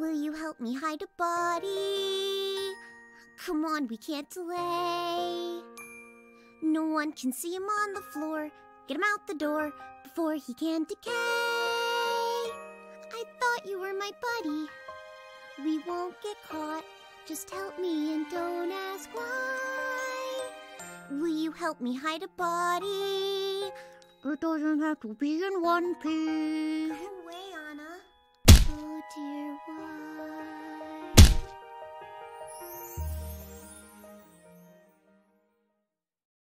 Will you help me hide a body? Come on, we can't delay. No one can see him on the floor. Get him out the door before he can decay. I thought you were my buddy. We won't get caught. Just help me and don't ask why. Will you help me hide a body? It doesn't have to be in one piece.